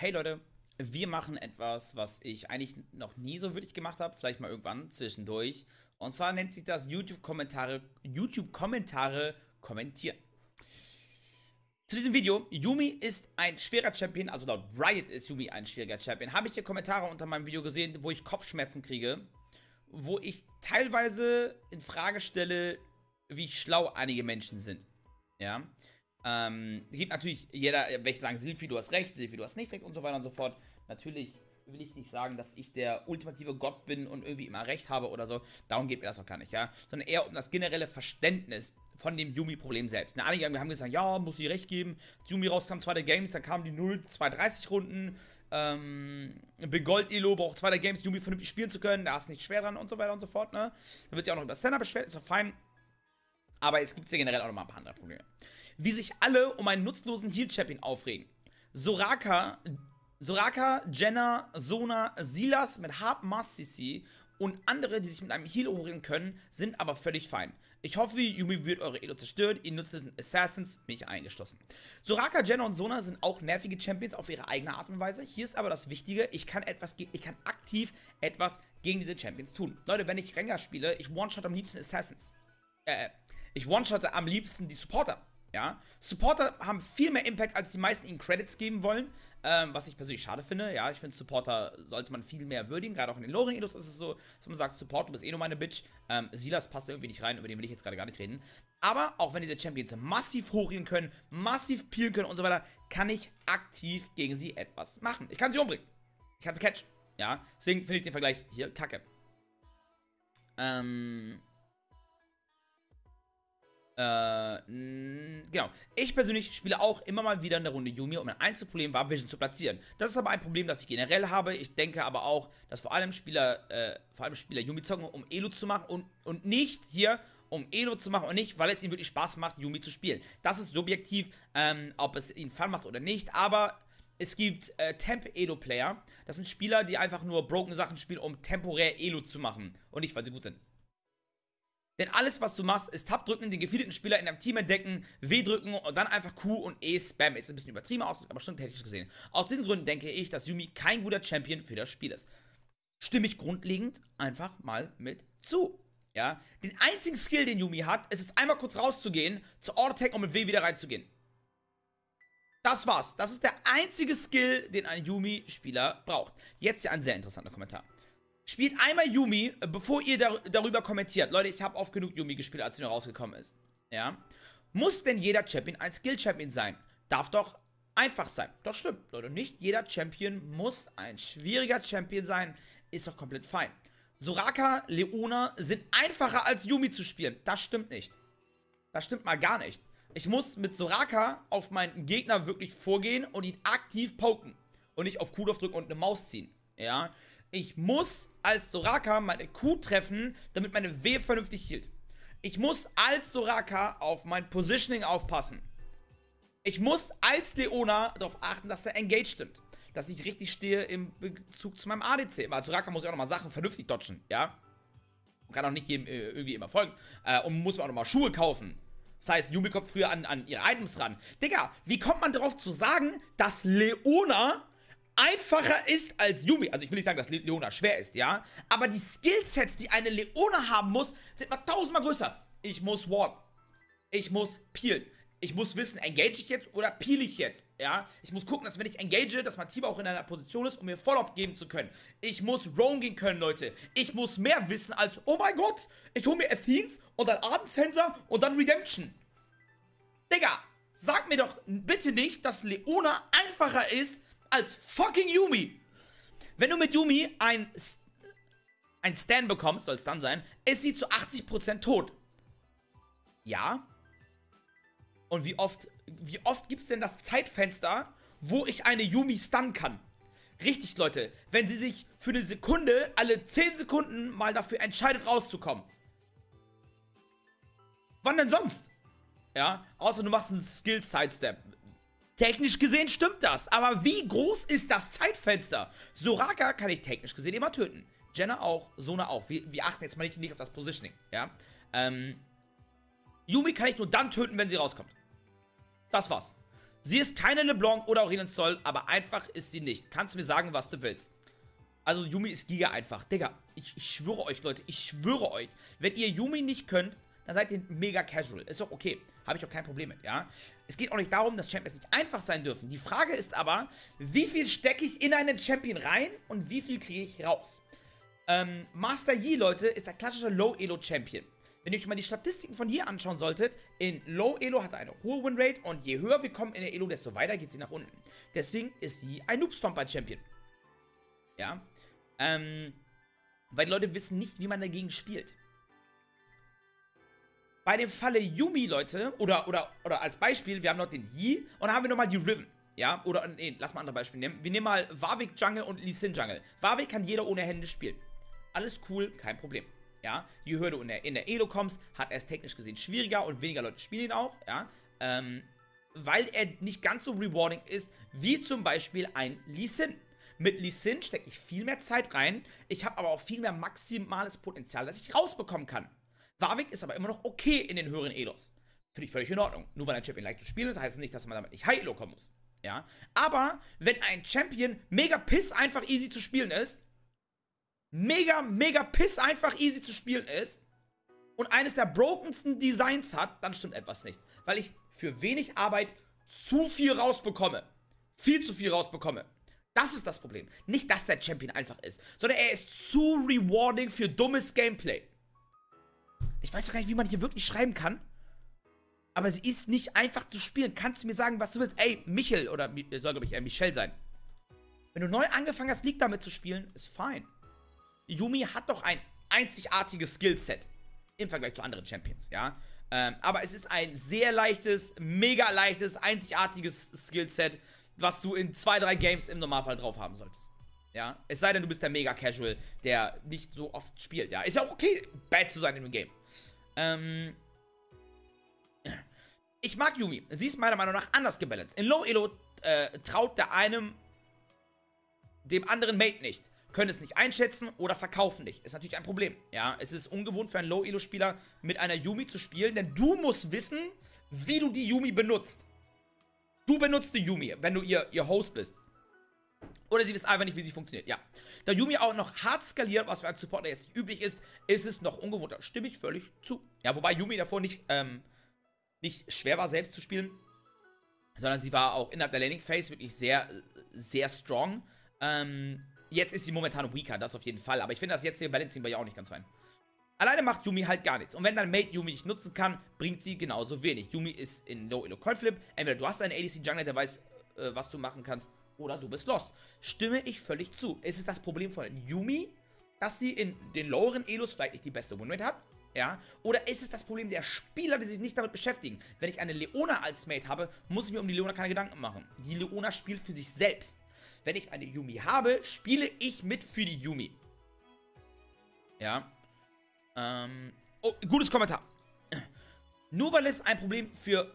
hey Leute, wir machen etwas, was ich eigentlich noch nie so wirklich gemacht habe, vielleicht mal irgendwann zwischendurch. Und zwar nennt sich das YouTube-Kommentare, YouTube-Kommentare kommentieren. Zu diesem Video, Yumi ist ein schwerer Champion, also laut Riot ist Yumi ein schwieriger Champion. Habe ich hier Kommentare unter meinem Video gesehen, wo ich Kopfschmerzen kriege, wo ich teilweise in Frage stelle, wie schlau einige Menschen sind. Ja. Ähm, gibt natürlich jeder, welche sagen, Silvi, du hast recht, Silvi, du hast nicht recht und so weiter und so fort. Natürlich will ich nicht sagen, dass ich der ultimative Gott bin und irgendwie immer recht habe oder so. Darum geht mir das auch gar nicht, ja. Sondern eher um das generelle Verständnis von dem Yumi-Problem selbst. Na, einige haben gesagt, ja, muss ich recht geben. Als Yumi rauskam, zweite Games, dann kamen die 0, 2, 30 Runden. Ähm, bin Gold-Elo, braucht zweite Games, Yumi vernünftig spielen zu können. Da ist nicht schwer dran und so weiter und so fort, ne. Da wird sich auch noch über Center beschwert, ist doch fein. Aber es gibt ja generell auch noch mal ein paar andere Probleme. Wie sich alle um einen nutzlosen Heal-Champion aufregen. Soraka, Soraka, Jenna, Sona, Silas mit Hard Mass CC und andere, die sich mit einem Heal hochrennen können, sind aber völlig fein. Ich hoffe, Yumi wird eure Elo zerstören, ihr nutzt den Assassins, mich eingeschlossen. Soraka, Jenna und Sona sind auch nervige Champions auf ihre eigene Art und Weise. Hier ist aber das Wichtige, ich kann etwas, ich kann aktiv etwas gegen diese Champions tun. Leute, wenn ich Rengar spiele, ich one-shot am liebsten Assassins. Äh, ich one-shotte am liebsten die Supporter. Ja, Supporter haben viel mehr Impact, als die meisten ihnen Credits geben wollen, ähm, was ich persönlich schade finde. Ja, ich finde, Supporter sollte man viel mehr würdigen, gerade auch in den Loring Edos ist es so, dass man sagt, Support, du bist eh nur meine Bitch. Ähm, Silas passt irgendwie nicht rein, über den will ich jetzt gerade gar nicht reden. Aber auch wenn diese Champions massiv hochgehen können, massiv peelen können und so weiter, kann ich aktiv gegen sie etwas machen. Ich kann sie umbringen. Ich kann sie catchen. Ja, deswegen finde ich den Vergleich hier kacke. Ähm, äh, genau. Ich persönlich spiele auch immer mal wieder in der Runde Yumi, um ein Einzelproblem war, Vision zu platzieren. Das ist aber ein Problem, das ich generell habe. Ich denke aber auch, dass vor allem Spieler, äh, vor allem Spieler Yumi zocken, um Elo zu machen und, und nicht hier, um Elo zu machen und nicht, weil es ihnen wirklich Spaß macht, Yumi zu spielen. Das ist subjektiv, ähm, ob es ihnen Fun macht oder nicht, aber es gibt äh, Temp-Elo-Player. Das sind Spieler, die einfach nur broken Sachen spielen, um temporär Elo zu machen und nicht, weil sie gut sind. Denn alles, was du machst, ist Tab drücken, den gefeedeten Spieler in deinem Team entdecken, W drücken und dann einfach Q und E spam. Ist ein bisschen übertrieben aus, aber schon technisch gesehen. Aus diesen Gründen denke ich, dass Yumi kein guter Champion für das Spiel ist. Stimme ich grundlegend einfach mal mit zu. Ja, den einzigen Skill, den Yumi hat, ist es einmal kurz rauszugehen, zu Auto-Attack und mit W wieder reinzugehen. Das war's. Das ist der einzige Skill, den ein Yumi-Spieler braucht. Jetzt ja ein sehr interessanter Kommentar. Spielt einmal Yumi, bevor ihr dar darüber kommentiert. Leute, ich habe oft genug Yumi gespielt, als sie noch rausgekommen ist. Ja. Muss denn jeder Champion ein Skill-Champion sein? Darf doch einfach sein. Das stimmt, Leute. Nicht jeder Champion muss ein schwieriger Champion sein. Ist doch komplett fein. Soraka, Leona sind einfacher als Yumi zu spielen. Das stimmt nicht. Das stimmt mal gar nicht. Ich muss mit Soraka auf meinen Gegner wirklich vorgehen und ihn aktiv poken. Und nicht auf Q drücken und eine Maus ziehen. Ja. Ich muss als Soraka meine Q treffen, damit meine W vernünftig hielt. Ich muss als Soraka auf mein Positioning aufpassen. Ich muss als Leona darauf achten, dass der Engage stimmt. Dass ich richtig stehe im Bezug zu meinem ADC. Weil als Soraka muss ich auch nochmal Sachen vernünftig dodgen, ja? Man kann auch nicht jedem äh, irgendwie immer folgen. Äh, und muss man auch nochmal Schuhe kaufen. Das heißt, Yumi kommt früher an, an ihre Items ran. Digga, wie kommt man darauf zu sagen, dass Leona einfacher ist als Yumi. Also ich will nicht sagen, dass Leona schwer ist, ja. Aber die Skillsets, die eine Leona haben muss, sind mal tausendmal größer. Ich muss warden. Ich muss peelen. Ich muss wissen, engage ich jetzt oder peel ich jetzt, ja? Ich muss gucken, dass wenn ich engage, dass mein Team auch in einer Position ist, um mir Follow-up geben zu können. Ich muss roam gehen können, Leute. Ich muss mehr wissen als, oh mein Gott, ich hole mir Athenes und dann Abendsensor und dann Redemption. Digga, sag mir doch bitte nicht, dass Leona einfacher ist als fucking Yumi. Wenn du mit Yumi ein, ein Stand bekommst, soll es dann sein, ist sie zu 80% tot. Ja. Und wie oft, wie oft gibt es denn das Zeitfenster, wo ich eine Yumi stunnen kann? Richtig, Leute. Wenn sie sich für eine Sekunde, alle 10 Sekunden mal dafür entscheidet, rauszukommen. Wann denn sonst? Ja, außer du machst einen Skill-Sidestep. Technisch gesehen stimmt das, aber wie groß ist das Zeitfenster? Soraka kann ich technisch gesehen immer töten. Jenna auch, Sona auch. Wir, wir achten jetzt mal nicht, nicht auf das Positioning, ja. Ähm, Yumi kann ich nur dann töten, wenn sie rauskommt. Das war's. Sie ist keine LeBlanc oder Aurelien Zoll, aber einfach ist sie nicht. Kannst du mir sagen, was du willst. Also Yumi ist giga einfach. Digga, ich, ich schwöre euch, Leute, ich schwöre euch, wenn ihr Yumi nicht könnt, dann seid ihr mega casual. Ist doch okay. Habe ich auch kein Problem mit, ja. Es geht auch nicht darum, dass Champions nicht einfach sein dürfen. Die Frage ist aber, wie viel stecke ich in einen Champion rein und wie viel kriege ich raus? Ähm, Master Yi, Leute, ist der klassische Low-Elo-Champion. Wenn ihr euch mal die Statistiken von hier anschauen solltet, in Low Elo hat er eine hohe Winrate und je höher wir kommen in der Elo, desto weiter geht sie nach unten. Deswegen ist sie ein Noob Stomper Champion. Ja. Ähm, weil die Leute wissen nicht, wie man dagegen spielt. Bei dem Falle Yumi, Leute, oder, oder, oder als Beispiel, wir haben noch den Yi und dann haben wir nochmal die Riven. Ja, oder, nee, lass mal ein anderes Beispiel nehmen. Wir nehmen mal Warwick Jungle und Lee Sin Jungle. Warwick kann jeder ohne Hände spielen. Alles cool, kein Problem. Ja, je höher du in der, in der Elo kommst, hat er es technisch gesehen schwieriger und weniger Leute spielen ihn auch, ja. Ähm, weil er nicht ganz so rewarding ist, wie zum Beispiel ein Lee Sin. Mit Lee Sin stecke ich viel mehr Zeit rein, ich habe aber auch viel mehr maximales Potenzial, das ich rausbekommen kann. Warwick ist aber immer noch okay in den höheren Elos. Finde ich völlig in Ordnung. Nur weil ein Champion leicht zu spielen ist, heißt es nicht, dass man damit nicht High Elo kommen muss. Ja, aber wenn ein Champion mega piss einfach easy zu spielen ist, mega, mega piss einfach easy zu spielen ist und eines der brokensten Designs hat, dann stimmt etwas nicht. Weil ich für wenig Arbeit zu viel rausbekomme. Viel zu viel rausbekomme. Das ist das Problem. Nicht, dass der Champion einfach ist, sondern er ist zu rewarding für dummes Gameplay. Ich weiß doch gar nicht, wie man hier wirklich schreiben kann. Aber sie ist nicht einfach zu spielen. Kannst du mir sagen, was du willst? Ey, Michel, oder soll, glaube ich, eher Michelle sein. Wenn du neu angefangen hast, League damit zu spielen, ist fein. Yumi hat doch ein einzigartiges Skillset im Vergleich zu anderen Champions, ja. Ähm, aber es ist ein sehr leichtes, mega leichtes, einzigartiges Skillset, was du in zwei, drei Games im Normalfall drauf haben solltest. Ja, es sei denn, du bist der mega Casual, der nicht so oft spielt, ja. Ist ja auch okay, bad zu sein in dem Game. Ähm, ich mag Yumi. Sie ist meiner Meinung nach anders gebalanced. In Low Elo äh, traut der einem dem anderen Mate nicht können es nicht einschätzen oder verkaufen nicht. Ist natürlich ein Problem. Ja, es ist ungewohnt für einen Low-Elo-Spieler mit einer Yumi zu spielen, denn du musst wissen, wie du die Yumi benutzt. Du benutzt die Yumi, wenn du ihr, ihr Host bist. Oder sie wissen einfach nicht, wie sie funktioniert. Ja. Da Yumi auch noch hart skaliert, was für einen Supporter jetzt üblich ist, ist es noch ungewohnter. Stimme ich völlig zu. Ja, wobei Yumi davor nicht, ähm, nicht schwer war, selbst zu spielen. Sondern sie war auch innerhalb der Laning Phase wirklich sehr, sehr strong. Ähm, Jetzt ist sie momentan weaker, das auf jeden Fall. Aber ich finde das jetzt hier Balancing bei ihr auch nicht ganz fein. Alleine macht Yumi halt gar nichts. Und wenn dein Mate Yumi nicht nutzen kann, bringt sie genauso wenig. Yumi ist in Low Elo Coin Flip. Entweder du hast einen ADC Jungler, der weiß, äh, was du machen kannst, oder du bist lost. Stimme ich völlig zu. Ist es das Problem von Yumi, dass sie in den loweren Elos vielleicht nicht die beste Winrate hat? Ja? Oder ist es das Problem der Spieler, die sich nicht damit beschäftigen? Wenn ich eine Leona als Mate habe, muss ich mir um die Leona keine Gedanken machen. Die Leona spielt für sich selbst. Wenn ich eine Yumi habe, spiele ich mit für die Yumi. Ja. Ähm. Oh, gutes Kommentar. Nur weil es ein Problem für,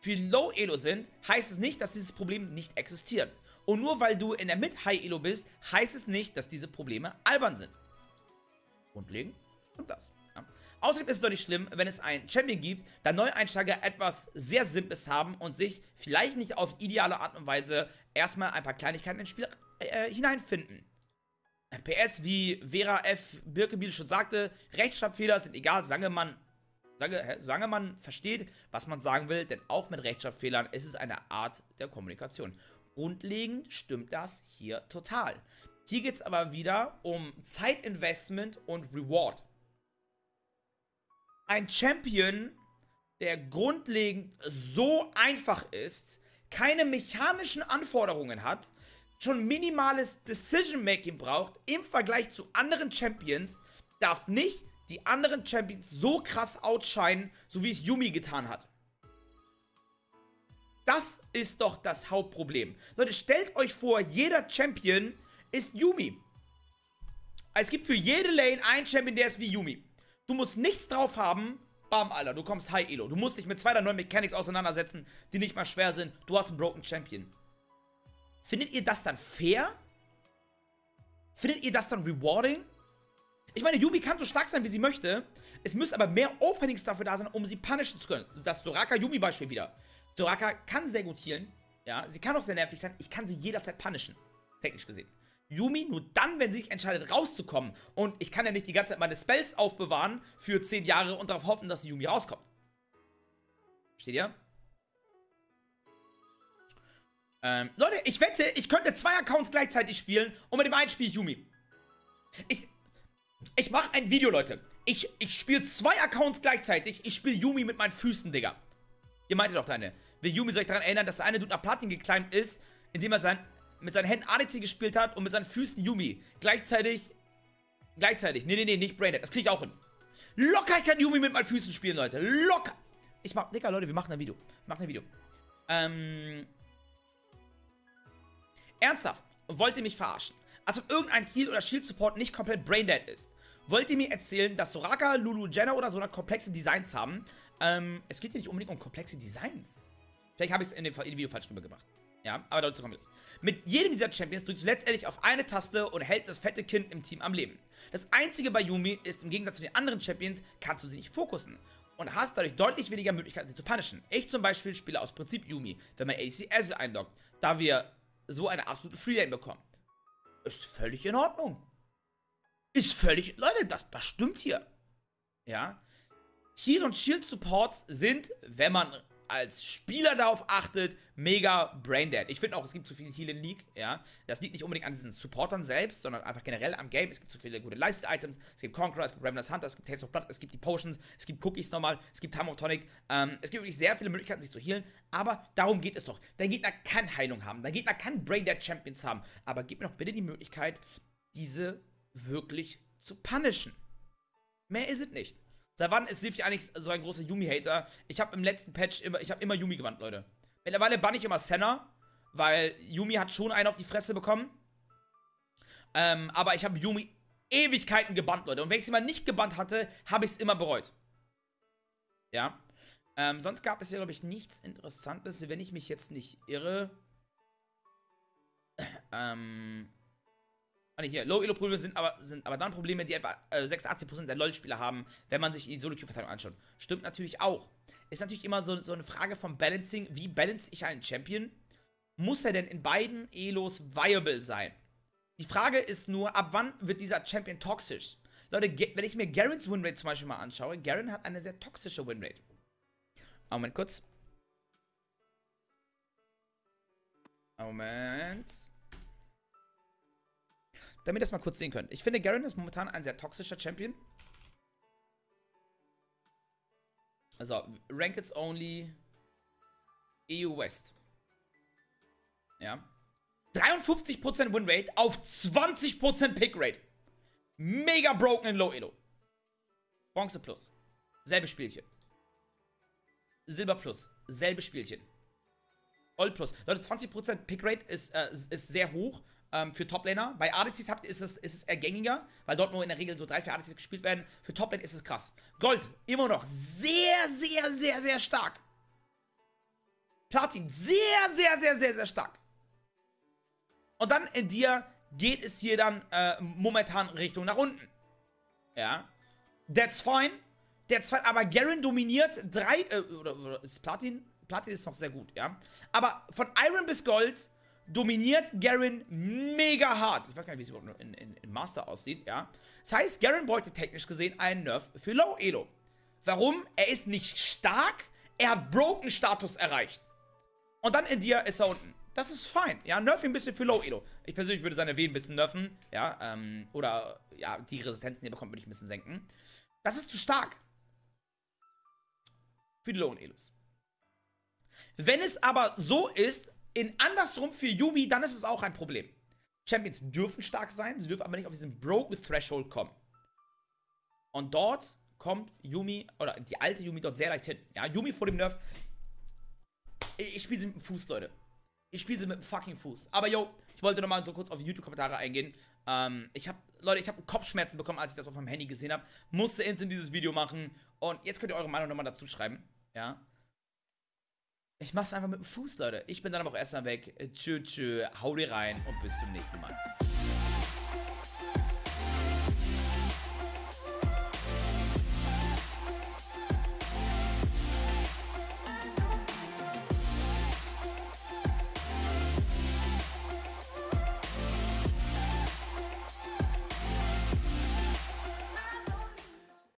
für Low-Elo sind, heißt es nicht, dass dieses Problem nicht existiert. Und nur weil du in der Mid-High-Elo bist, heißt es nicht, dass diese Probleme albern sind. Grundlegend stimmt das. Ja. Außerdem ist es doch nicht schlimm, wenn es einen Champion gibt, da Neueinsteiger etwas sehr Simples haben und sich vielleicht nicht auf ideale Art und Weise erstmal ein paar Kleinigkeiten ins Spiel äh, hineinfinden. PS, wie Vera F. Birkebiel schon sagte, Rechtschreibfehler sind egal, solange man, solange, solange man versteht, was man sagen will, denn auch mit Rechtschreibfehlern ist es eine Art der Kommunikation. Grundlegend stimmt das hier total. Hier geht es aber wieder um Zeitinvestment und Reward ein Champion, der grundlegend so einfach ist, keine mechanischen Anforderungen hat, schon minimales Decision-Making braucht im Vergleich zu anderen Champions, darf nicht die anderen Champions so krass outshinen, so wie es Yumi getan hat. Das ist doch das Hauptproblem. Leute, stellt euch vor, jeder Champion ist Yumi. Es gibt für jede Lane einen Champion, der ist wie Yumi. Du musst nichts drauf haben. Bam, Alter, du kommst High Elo. Du musst dich mit zwei der neuen Mechanics auseinandersetzen, die nicht mal schwer sind. Du hast einen Broken Champion. Findet ihr das dann fair? Findet ihr das dann rewarding? Ich meine, Yumi kann so stark sein, wie sie möchte. Es müssen aber mehr Openings dafür da sein, um sie punishen zu können. Das Soraka-Yumi-Beispiel wieder. Soraka kann sehr gut healen. Ja, sie kann auch sehr nervig sein. Ich kann sie jederzeit punishen. Technisch gesehen. Yumi nur dann, wenn sie sich entscheidet, rauszukommen. Und ich kann ja nicht die ganze Zeit meine Spells aufbewahren für 10 Jahre und darauf hoffen, dass Yumi rauskommt. Versteht ihr? Ähm, Leute, ich wette, ich könnte zwei Accounts gleichzeitig spielen und mit dem einen spiele ich Yumi. Ich, ich mache ein Video, Leute. Ich, ich spiele zwei Accounts gleichzeitig. Ich spiele Yumi mit meinen Füßen, Digga. Ihr meintet doch deine. Will Yumi soll ich daran erinnern, dass der eine Dude nach Platin geclimbt ist, indem er sein, mit seinen Händen ADC gespielt hat und mit seinen Füßen Yumi. Gleichzeitig. Gleichzeitig. Nee, nee, nee, nicht Braindead. Das kriege ich auch hin. Locker, ich kann Yumi mit meinen Füßen spielen, Leute. Locker. Ich mach. Digga, Leute, wir machen ein Video. Wir machen ein Video. Ähm. Ernsthaft. Wollt ihr mich verarschen? Als ob irgendein Heal- oder Shield-Support nicht komplett Braindead ist. Wollt ihr mir erzählen, dass Soraka, Lulu, Jenna oder so eine komplexe Designs haben? Ähm, es geht hier nicht unbedingt um komplexe Designs. Vielleicht habe ich es in, dem Video falsch rüber gemacht. Ja, aber dazu kommen wir gleich. Mit jedem dieser Champions drückst du letztendlich auf eine Taste und hältst das fette Kind im Team am Leben. Das einzige bei Yumi ist, im Gegensatz zu den anderen Champions, kannst du sie nicht fokussen. Und hast dadurch deutlich weniger Möglichkeiten, sie zu punishen. Ich zum Beispiel spiele aus Prinzip Yumi, wenn man ADC Azul einloggt, da wir so eine absolute Freelane bekommen. Ist völlig in Ordnung. Ist völlig... Leute, das, das stimmt hier. Ja. Heal- und Shield-Supports sind, wenn man als Spieler darauf achtet, mega braindead. Ich finde auch, es gibt zu viel Heal in League, ja. Das liegt nicht unbedingt an diesen Supportern selbst, sondern einfach generell am Game. Es gibt zu viele gute Lifestyle-Items, es gibt Conqueror, es gibt Ravenous Hunter, es gibt Taste of Blood, es gibt die Potions, es gibt Cookies nochmal, es gibt Time of Tonic. Ähm, es gibt wirklich sehr viele Möglichkeiten, sich zu healen, aber darum geht es doch. Dein Gegner kann Heilung haben, dein Gegner kann braindead Champions haben, aber gib mir doch bitte die Möglichkeit, diese wirklich zu punishen. Mehr ist es nicht. Seit wann ist Sivy eigentlich so ein großer Yumi-Hater? Ich habe im letzten Patch immer, ich habe immer Yumi gewandt, Leute. Mittlerweile bann ich immer Senna, weil Yumi hat schon einen auf die Fresse bekommen. Ähm, aber ich habe Yumi Ewigkeiten gebannt, Leute. Und wenn ich sie mal nicht gebannt hatte, habe ich es immer bereut. Ja. Ähm, sonst gab es ja, glaube ich, nichts Interessantes, wenn ich mich jetzt nicht irre. Ähm, Ah, hier, Low-Elo-Probleme sind aber, sind aber dann Probleme, die etwa äh, 86% der LoL-Spieler haben, wenn man sich die Solo-Queue-Verteilung anschaut. Stimmt natürlich auch. Ist natürlich immer so, so eine Frage vom Balancing. Wie balance ich einen Champion? Muss er denn in beiden Elos viable sein? Die Frage ist nur, ab wann wird dieser Champion toxisch? Leute, wenn ich mir Garens Winrate zum Beispiel mal anschaue, Garen hat eine sehr toxische Winrate. Moment kurz. Moment damit ihr das mal kurz sehen könnt. Ich finde, Garen ist momentan ein sehr toxischer Champion. Also, Rankeds Only EU West. Ja. 53% Winrate auf 20% Pickrate. Mega broken in Low Elo. Bronze Plus. Selbe Spielchen. Silber Plus. Selbe Spielchen. Gold Plus. Leute, 20% Pickrate ist, äh, ist sehr hoch ähm, für Toplaner. Bei ADCs habt, ist, es, ist es eher gängiger, weil dort nur in der Regel so drei, vier ADCs gespielt werden. Für Toplane ist es krass. Gold, immer noch sehr, sehr, sehr, sehr stark. Platin, sehr, sehr, sehr, sehr, sehr stark. Und dann in dir geht es hier dann äh, momentan Richtung nach unten. Ja. That's fine. That's fine. Aber Garen dominiert drei, äh, oder, oder ist Platin? Platin ist noch sehr gut, ja. Aber von Iron bis Gold dominiert Garen mega hart. Ich weiß gar nicht, wie es überhaupt in, in, in, Master aussieht, ja. Das heißt, Garen bräuchte technisch gesehen einen Nerf für Low Elo. Warum? Er ist nicht stark, er hat Broken-Status erreicht. Und dann in dir ist er unten. Das ist fein. Ja, nerf ihn ein bisschen für Low Elo. Ich persönlich würde seine W ein bisschen nerven. Ja, ähm, oder, ja, die Resistenzen, die er bekommt, würde ich ein bisschen senken. Das ist zu stark. Für die Low Elos. Wenn es aber so ist, in andersrum für Yumi, dann ist es auch ein Problem. Champions dürfen stark sein, sie dürfen aber nicht auf diesen Broken Threshold kommen. Und dort kommt Yumi, oder die alte Yumi dort sehr leicht hin. Ja, Yumi vor dem Nerf. Ich, ich spiele sie mit dem Fuß, Leute. Ich spiele sie mit dem fucking Fuß. Aber yo, ich wollte nochmal so kurz auf YouTube-Kommentare eingehen. Ähm, ich habe, Leute, ich habe Kopfschmerzen bekommen, als ich das auf meinem Handy gesehen habe. Musste instant dieses Video machen. Und jetzt könnt ihr eure Meinung nochmal dazu schreiben. Ja. Ich mach's einfach mit dem Fuß, Leute. Ich bin dann aber auch erstmal weg. Tschö, tschö, hau dir rein und bis zum nächsten Mal.